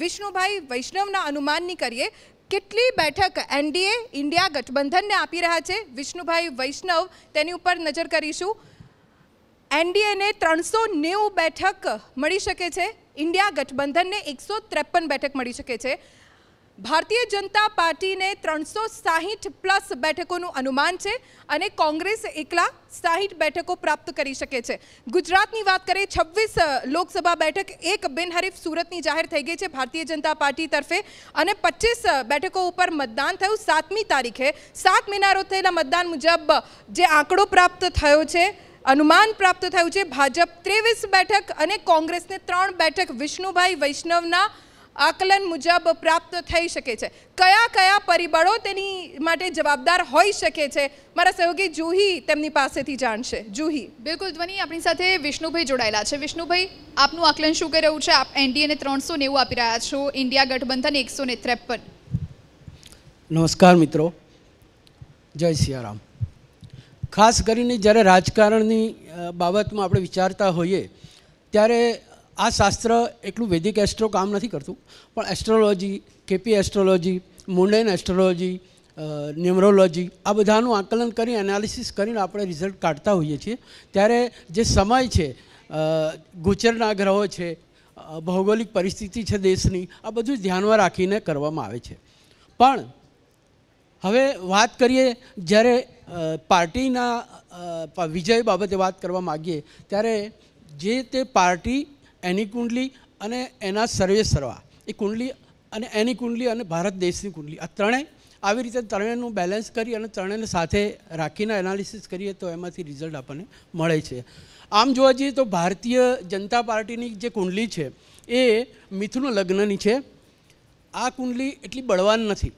વિષ્ણુભાઈ વૈષ્ણવના અનુમાનની કરીએ, કેટલી બેઠક એનડીએ ઇન્ડિયા ગઠબંધનને આપી રહ્યા છે? વિષ્ણુભાઈ વૈષ્ણવ, તેની ઉપર નજર કરીશું. એનડીએને ત્રણસો નેવું બેઠક મળી શકે છે. ઇન્ડિયા ગઠબંધનને એકસો ત્રેપન બેઠક મળી શકે છે. ભારતીય જનતા પાર્ટીને ત્રણસો સાહીઠ પ્લસ બેઠકોનું અનુમાન છે અને કોંગ્રેસ એકલા સાહીઠ બેઠકો પ્રાપ્ત કરી શકે છે. ગુજરાતની વાત કરીએ, છવ્વીસ લોકસભા બેઠક, એક બિનહરીફ સુરતની જાહેર થઈ ગઈ છે ભારતીય જનતા પાર્ટી તરફે અને પચીસ બેઠકો ઉપર મતદાન થયું. સાતમી તારીખે સાત મહિના થયેલા મતદાન મુજબ, જે આંકડો પ્રાપ્ત થયો છે, અનુમાન પ્રાપ્ત થયું છે, ભાજપ ત્રેવીસ બેઠક અને કોંગ્રેસને ત્રણ બેઠક વિષ્ણુભાઈ વૈષ્ણવના આકલન મુજબ પ્રાપ્ત થઈ શકે છે. કયા કયા પરિબળો તેની માટે જવાબદાર હોઈ શકે છે મારા સહયોગી જુહી તેમની પાસેથી જાણશે. જુહી. બિલકુલ ધ્વની આપણી સાથે વિષ્ણુભાઈ જોડાયેલા છે. વિષ્ણુભાઈ આપનું આકલન શું કરી રહ્યું છે? આપ એનડીએને ત્રણસો નેવું આપી રહ્યા છો. ઇન્ડિયા ગઠબંધન એકસો ને ત્રેપન. નમસ્કાર મિત્રો. જય સિયારામ. ખાસ કરીને જ્યારે રાજકારણની બાબતમાં આપણે વિચારતા હોઈએ ત્યારે આ શાસ્ત્ર એટલું વૈદિક એસ્ટ્રો કામ નથી કરતું, પણ astrology, KP astrology, mundane astrology numerology આ બધાનું આકલન કરી એનાલિસિસ કરીને આપણે રિઝલ્ટ કાઢતા હોઈએ છીએ. ત્યારે જે સમય છે ગોચરના ગ્રહો છે ભૌગોલિક પરિસ્થિતિ છે દેશની, આ બધું ધ્યાનમાં રાખીને કરવામાં આવે છે. પણ હવે વાત કરીએ, જ્યારે પાર્ટીના વિજય બાબતે વાત કરવા માગીએ, ત્યારે જે તે પાર્ટી એની કુંડલી અને એના સર્વે સર્વા. એ કુંડલી અને એની કુંડલી અને ભારત દેશની કુંડલી. આ ત્રણેય આવી રીતે ત્રણેયનું બેલેન્સ કરી અને ત્રણેયને સાથે રાખીને એનાલિસિસ કરીએ તો એમાંથી રિઝલ્ટ આપણને મળે છે. આમ જોવા જઈએ તો ભારતીય જનતા પાર્ટીની જે કુંડલી છે, એ મિથુન લગ્નની છે. આ કુંડલી એટલી બળવાન નથી.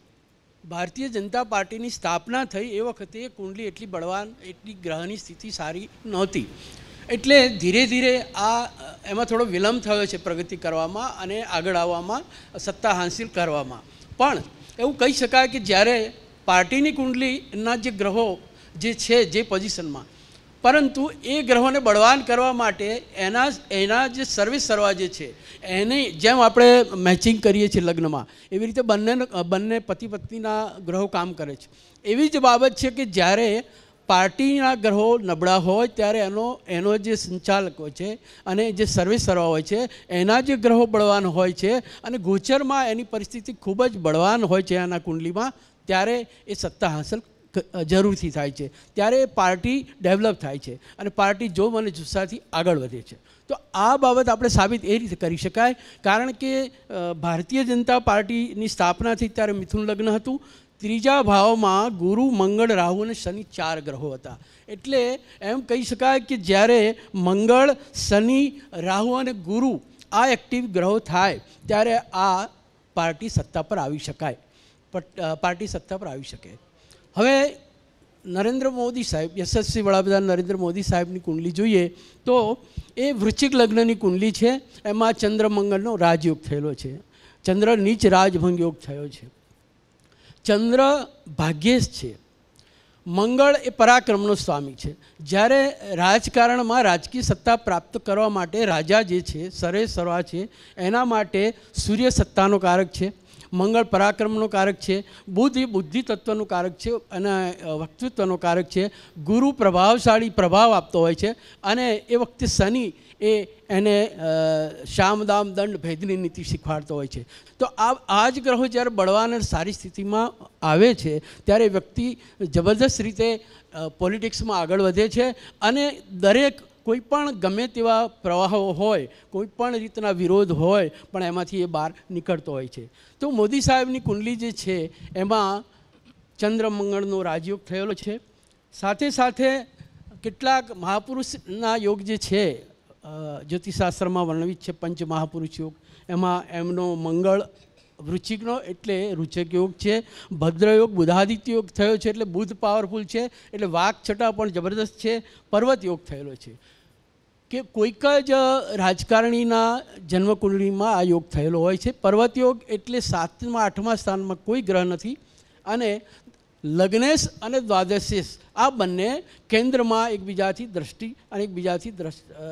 ભારતીય જનતા પાર્ટીની સ્થાપના થઈ એ વખતે કુંડલી એટલી બળવાન, એટલી ગ્રહની સ્થિતિ સારી નહોતી. એટલે ધીરે ધીરે આ એમાં થોડો વિલંબ થયો છે પ્રગતિ કરવામાં અને આગળ આવવામાં, સત્તા હાંસિલ કરવામાં. પણ એવું કહી શકાય કે જ્યારે પાર્ટીની કુંડલીના જે ગ્રહો જે છે જે પોઝિશનમાં, પરંતુ એ ગ્રહોને બળવાન કરવા માટે એના એના જે સર્વિસ સર્વા જે છે, એની જેમ આપણે મેચિંગ કરીએ છીએ લગ્નમાં, એવી રીતે બંને બંને પતિ પત્નીના ગ્રહો કામ કરે છે. એવી જ બાબત છે કે જ્યારે પાર્ટીના ગ્રહો નબળા હોય ત્યારે એનો એનો જે સંચાલકો છે અને જે સર્વિસ કરવા હોય છે, એના જે ગ્રહો બળવાન હોય છે અને ગોચરમાં એની પરિસ્થિતિ ખૂબ જ બળવાન હોય છે એના કુંડલીમાં, ત્યારે એ સત્તા હાંસલ જરૂરથી થાય છે. ત્યારે એ પાર્ટી ડેવલપ થાય છે અને પાર્ટી જોમ અને જુસ્સાથી આગળ વધે છે. તો આ બાબત આપણે સાબિત એ રીતે કરી શકાય, કારણ કે ભારતીય જનતા પાર્ટીની સ્થાપના થઈ ત્યારે મિથુન લગ્ન હતું ત્રીજા ભાવમાં ગુરુ મંગળ, રાહુ અને શનિ ચાર ગ્રહો હતા. એટલે એમ કહી શકાય કે જ્યારે મંગળ, શનિ, રાહુ અને ગુરુ આ એક્ટિવ ગ્રહો થાય, ત્યારે આ પાર્ટી સત્તા પર આવી શકાય. પાર્ટી સત્તા પર આવી શકે. હવે નરેન્દ્ર મોદી સાહેબ, યશસ્વી વડાપ્રધાન નરેન્દ્ર મોદી સાહેબની કુંડલી જોઈએ, તો એ વૃશ્ચિક લગ્નની કુંડલી છે, એમાં ચંદ્ર મંગળનો રાજયોગ થયેલો છે. ચંદ્ર નીચ રાજભંગ યોગ થયો છે. ચંદ્ર ભાગ્યેશ છે. મંગળ એ પરાક્રમનો સ્વામી છે. જ્યારે રાજકારણમાં રાજકીય સત્તા પ્રાપ્ત કરવા માટે રાજા જે છે સરે સરવા છે, એના માટે સૂર્ય સત્તાનો કારક છે, મંગળ પરાક્રમનો કારક છે, બુદ્ધ એ બુદ્ધિ તત્વનું કારક છે અને વક્તૃત્વનો કારક છે. ગુરુ પ્રભાવશાળી પ્રભાવ આપતો હોય છે અને એ વખતે શનિ એ એને શામદામ દંડ ભેદની નીતિ શીખવાડતો હોય છે. તો આ આ જ ગ્રહો જ્યારે બળવાને સારી સ્થિતિમાં આવે છે, ત્યારે વ્યક્તિ જબરદસ્ત રીતે પોલિટિક્સમાં આગળ વધે છે અને દરેક કોઈ પણ ગમે તેવા પ્રવાહો હોય, કોઈ પણ રીતના વિરોધ હોય, પણ એમાંથી એ બહાર નીકળતો હોય છે. તો મોદી સાહેબની કુંડલી જે છે, એમાં ચંદ્રમંગળનો રાજયોગ થયેલો છે. સાથે સાથે કેટલાક મહાપુરુષના યોગ જે છે જ્યોતિષશાસ્ત્રમાં વર્ણવિત છે પંચ મહાપુરુષ યોગ એમાં એમનો મંગળ વૃશ્ચિકનો એટલે રૂચક યોગ છે, ભદ્રયોગ બુધાદિત્ય યોગ થયો છે એટલે બુધ પાવરફુલ છે, એટલે વાક છટા પણ જબરદસ્ત છે પર્વત યોગ થયેલો છે. કે કોઈક જ રાજકારણીના જન્મકુંડળીમાં આ યોગ થયેલો હોય છે. પર્વત યોગ એટલે સાતમા, આઠમા સ્થાનમાં કોઈ ગ્રહ નથી અને લગ્નેશ અને દ્વાદશેશ. આ બંને કેન્દ્રમાં એકબીજાથી દ્રષ્ટિ અને એકબીજાથી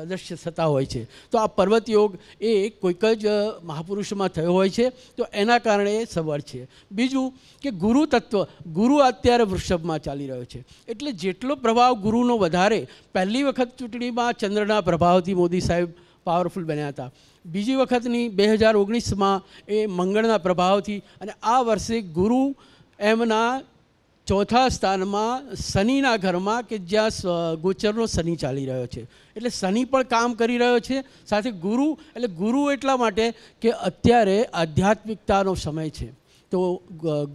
દ્રશ્ય થતા હોય છે. તો આ પર્વત યોગ એ કોઈક જ મહાપુરુષમાં થયો હોય છે, તો એના કારણે એ સવર છે. બીજું કે ગુરુ તત્વ, ગુરુ અત્યારે વૃષભમાં ચાલી રહ્યો છે. એટલે જેટલો પ્રભાવ ગુરુનો વધારે, પહેલી વખત ચૂંટણીમાં ચંદ્રના પ્રભાવથી મોદી સાહેબ પાવરફુલ બન્યા હતા. બીજી વખતની બે હજાર ઓગણીસમાં એ મંગળના પ્રભાવથી અને આ વર્ષે ગુરુ એમના ચોથા સ્થાનમાં શનિના ઘરમાં કે જ્યાં ગોચરનો શનિ ચાલી રહ્યો છે. એટલે શનિ પણ કામ કરી રહ્યો છે. સાથે ગુરુ, એટલે ગુરુ એટલા માટે કે અત્યારે આધ્યાત્મિકતાનો સમય છે. તો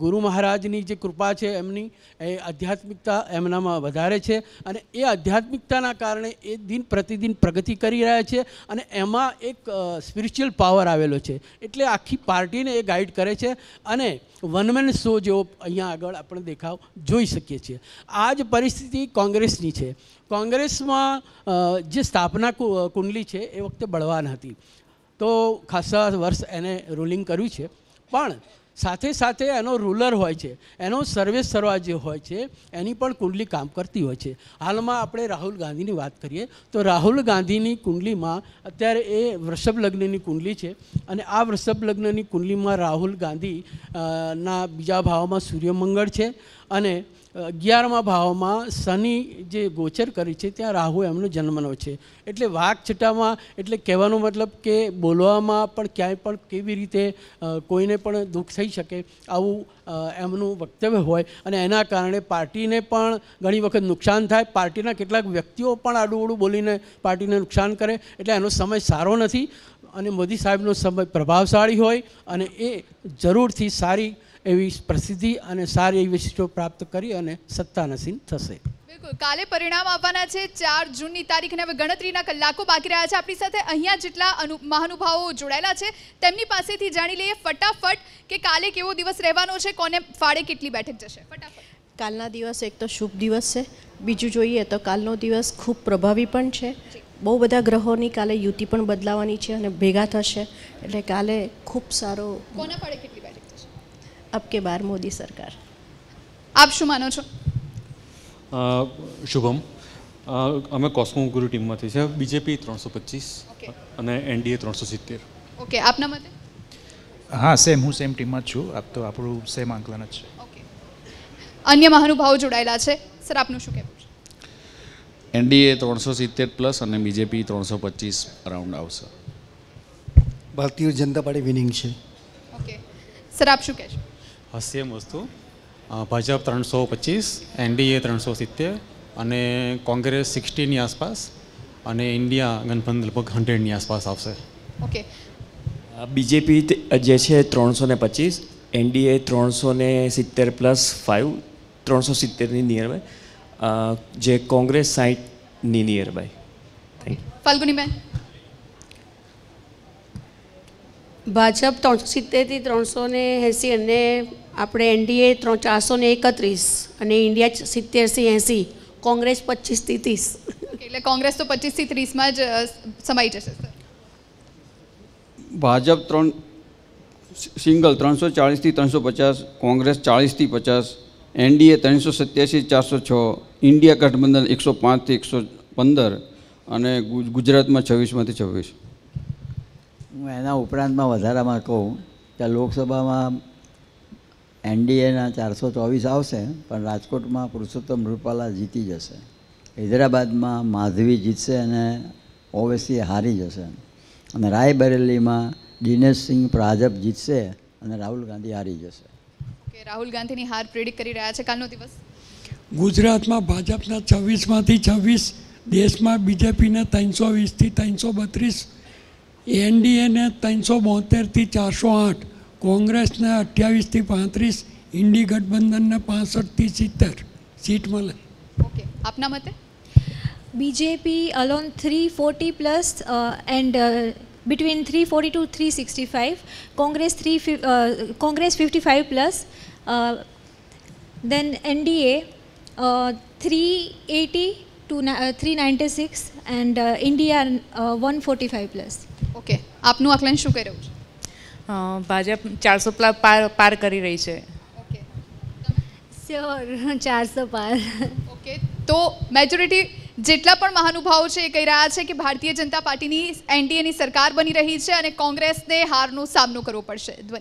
ગુરુ મહારાજની જે કૃપા છે એમની, એ આધ્યાત્મિકતા એમનામાં વધારે છે અને એ આધ્યાત્મિકતાના કારણે એ દિન પ્રતિદિન પ્રગતિ કરી રહ્યા છે અને એમાં એક સ્પિરિચ્યુઅલ પાવર આવેલો છે. એટલે આખી પાર્ટીને એ ગાઈડ કરે છે અને વનમેન શો જેવો અહીંયા આગળ આપણે દેખાવ જોઈ શકીએ છીએ. આ જ પરિસ્થિતિ કોંગ્રેસની છે. કોંગ્રેસમાં જે સ્થાપના કુંડલી છે એ વખતે બળવાન હતી. તો ખાસા વર્ષ એને રૂલિંગ કર્યું છે. પણ સાથે સાથે એનો રૂલર હોય છે, એનો સર્વે સર્વા જે હોય છે, એની પણ કુંડલી કામ કરતી હોય છે. હાલમાં આપણે રાહુલ ગાંધીની વાત કરીએ, તો રાહુલ ગાંધીની કુંડલીમાં અત્યારે એ વૃષભ લગ્નની કુંડલી છે અને આ વૃષભ લગ્નની કુંડલીમાં રાહુલ ગાંધી ના બીજા ભાવમાં સૂર્યમંગળ છે અને અગિયારમા ભાવમાં શનિ જે ગોચર કરી છે, ત્યાં રાહુ એમનો જન્મનો છે. એટલે વાઘ છટામાં, એટલે કહેવાનો મતલબ કે બોલવામાં પણ ક્યાંય પણ કેવી રીતે કોઈને પણ દુઃખ થઈ શકે આવું એમનું વક્તવ્ય હોય. અને એના કારણે પાર્ટીને પણ ઘણી વખત નુકસાન થાય. પાર્ટીના કેટલાક વ્યક્તિઓ પણ આડુંવડું બોલીને પાર્ટીને નુકસાન કરે. એટલે એનો સમય સારો નથી. અને મોદી સાહેબનો સમય પ્રભાવશાળી હોય અને એ જરૂરથી સારી એવી પ્રસિદ્ધિ અને સારી એવી વિશિષ્ટો પ્રાપ્ત કરી અને સત્તાનસીન થશે. બિલકુલ. કાલે પરિણામ આવવાના છે ચાર જૂનની તારીખને હવે ગણતરીના કલાકો બાકી રહ્યા છે. આપણી સાથે અહીંયા જેટલા અનુ મહાનુભાવો જોડાયેલા છે તેમની પાસેથી જાણી લઈએ ફટાફટ કે કાલે કેવો દિવસ રહેવાનો છે કોને ફાળે કેટલી બેઠક જશે. ફટાફટ. કાલના દિવસ એક તો શુભ દિવસ છે. બીજું જોઈએ તો કાલનો દિવસ ખૂબ પ્રભાવી પણ છે. બહુ બધા ગ્રહોની કાલે યુતિ પણ બદલાવાની છે અને ભેગા થશે. એટલે કાલે ખૂબ સારો કોના ફાળે કેટલી અબ કે બાર મોદી સરકાર આપ શું માનો છો શુભમ અમે કોસ્મો ગુરુ ટીમમાંથી છે. બીજેપી ત્રણસો પચીસ અને એનડીએ ત્રણસો સિત્તેર. ઓકે આપના મતે? હા સેમ હું સેમ ટીમમાં જ છું. આપ તો આપણું સેમ આંકલન જ છે. ઓકે અન્ય મહાનુભાવો જોડાયેલા છે. સર આપનું શું કહેવું એનડીએ ત્રણસો સિત્તેર પ્લસ અને બીજેપી ત્રણસો પચીસ અરાઉન્ડ આવશે. ભારતીય જનતા પાર્ટી વિનિંગ છે. ઓકે સર આપ શું કહેશો? સેમ વસ્તુ ભાજપ ત્રણસો પચીસ એનડીએ ત્રણસો સિત્તેર અને કોંગ્રેસ સિક્સટીની આસપાસ અને ઇન્ડિયા ગઠબંધન લગભગ હંડ્રેડની આસપાસ આવશે ઓકે બીજેપી જે છે ત્રણસો ને પચીસ એનડીએ ત્રણસો ને સિત્તેર પ્લસ ફાઇવ ત્રણસો સિત્તેરની નિયર બાય જે કોંગ્રેસ સાઠની નિયર બાય થેન્ક યુ ફલ્ગુનીબેન ભાજપ ત્રણસો સિત્તેરથી ત્રણસો ને એંસી અને આપણે એનડીએ ત્રણ ચારસો ને એકત્રીસ અને ઇન્ડિયા સિત્તેરથી એંસી કોંગ્રેસ પચીસથી ત્રીસ. એટલે કોંગ્રેસ તો પચીસથી ત્રીસમાં જ સમાઈ જશે સર. ભાજપ ત્રણ સિંગલ ત્રણસો ચાળીસથી ત્રણસો પચાસ કોંગ્રેસ ચાળીસથી પચાસ એનડીએ ત્રણસો સત્યાસી ચારસો છ ઇન્ડિયા ગઠબંધન એકસો પાંચથી એકસો પંદર અને ગુજ- ગુજરાતમાં છવ્વીસમાંથી છવ્વીસ. હું એના ઉપરાંતમાં વધારામાં કહું કે લોકસભામાં એનડીએના ચારસો ચોવીસ આવશે પણ રાજકોટમાં પુરુષોત્તમ રૂપાલા જીતી જશે. હૈદરાબાદમાં માધવી જીતશે અને ઓવેસી હારી જશે. અને રાયબરેલીમાં દિનેશસિંહ પ્રાજપ જીતશે અને રાહુલ ગાંધી હારી જશે. ઓકે રાહુલ ગાંધીની હાર પ્રિડિક્ટ કરી રહ્યા છે. કાલનો દિવસ? ગુજરાતમાં ભાજપના છવ્વીસમાંથી છવ્વીસ દેશમાં બીજેપીને ત્રણસો વીસથી ત્રણસો બત્રીસ એનડીએને ત્રણસો બોતેરથી ચારસો આઠ કોંગ્રેસને અઠ્યાવીસથી પાંત્રીસ ઇન્ડી ગઠબંધનને પાસઠથી સિત્તેર સીટ મળે ઓકે આપના મતે BJP alone 340 plus uh, and uh, between 340 to 365. Congress 3 fif- uh, Congress 55 plus. Uh, then NDA uh, 380 to three ninety 396 and India one forty 145 plus okay આપનું આકલન શું કહી રહ્યું છે ભાજપ ચારસો પાર પાર કરી રહી છે. ઓકે શ્યોર ચારસો પાર. ઓકે તો મેજોરિટી જેટલા પણ મહાનુભાવો છે એ કહી રહ્યા છે કે ભારતીય જનતા પાર્ટીની એનડીએની સરકાર બની રહી છે અને કોંગ્રેસને હારનો સામનો કરવો પડશે. ધ્વનિ.